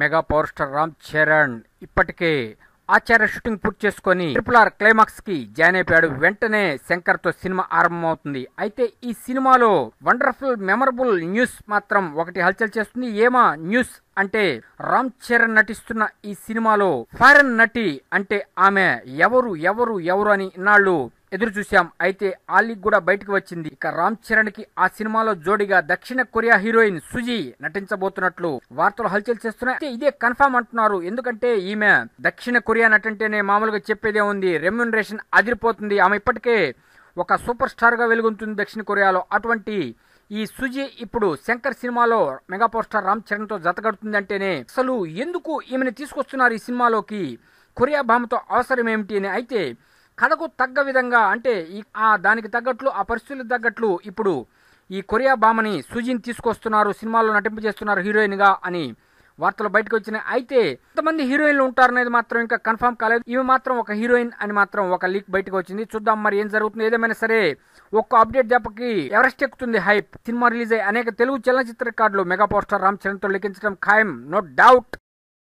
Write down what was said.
Mega power star Ram Charan ఇప్పటికే Acharya shooting పూర్తి చేసుకొని ట్రిపుల్ ఆర్ క్లైమాక్స్కి జాయిన్ అయిపోయాడు. వెంటనే శంకర్తో సినిమా ఆరంభమవుతుంది. అయితే ఈ సినిమాలో వండర్ఫుల్ మెమరబుల్ న్యూస్ మాత్రం ఒకటి హల్చల్ చేస్తుంది. ఏమా న్యూస్ అంటే రామ్ చరణ్ నటిస్తున్న ఈ సినిమాలో ఫారెన్ నటి అంటే ఆమె ఎవరు ఎవరు ఎవరు అని ఇన్నాళ్ళు ఎదురు చూశాం. అయితే ఆలీ కూడా బయటకు వచ్చింది. ఇక రామ్ చరణ్కి ఆ సినిమాలో జోడిగా దక్షిణ కొరియా హీరోయిన్ సుజీ నటించబోతున్నట్లు వార్తలు హల్చల్ చేస్తున్నాయి. అయితే ఇదే కన్ఫర్మ్ అంటున్నారు. ఎందుకంటే ఈమె దక్షిణ కొరియా నటంటేనే మామూలుగా చెప్పేదే ఉంది. రెమ్యునరేషన్ అదిరిపోతుంది. ఆమె ఇప్పటికే ఒక సూపర్ స్టార్గా వెలుగుతుంది దక్షిణ కొరియాలో. అటువంటి ఈ సుజీ ఇప్పుడు శంకర్ సినిమాలో మెగా పవర్ స్టార్ రామ్ చరణ్తో జతగడుతుంది అంటేనే అసలు ఎందుకు ఈమెను తీసుకొస్తున్నారు ఈ సినిమాలోకి? కొరియా భామతో అవసరం ఏమిటి అని. అయితే కథకు తగ్గ విధంగా అంటే ఈ ఆ దానికి తగ్గట్లు ఆ పరిస్థితులకు తగ్గట్లు ఇప్పుడు ఈ కొరియా భామని సుజిన్ తీసుకొస్తున్నారు సినిమాలో నటింపజేస్తున్నారు చేస్తున్నారు హీరోయిన్గా అని వార్తలు బయటకు వచ్చినాయి. అయితే ఎంతమంది హీరోయిన్లు ఉంటారనేది మాత్రం ఇంకా కన్ఫర్మ్ కాలేదు. ఇవి మాత్రం ఒక హీరోయిన్ అని మాత్రం ఒక లీక్ బయటకు వచ్చింది. చూద్దాం మరి ఏం జరుగుతుంది. ఏదేమైనా సరే ఒక్క అప్డేట్ దెబ్బకి ఎవరెస్ట్ ఎక్కుతుంది హైప్. సినిమా రిలీజ్ అయ్యి అనేక తెలుగు చలనచిత్ర రికార్డులు మెగా పోస్టర్ రామ్ చరణ్తో లిఖించడం ఖాయం నో డౌట్.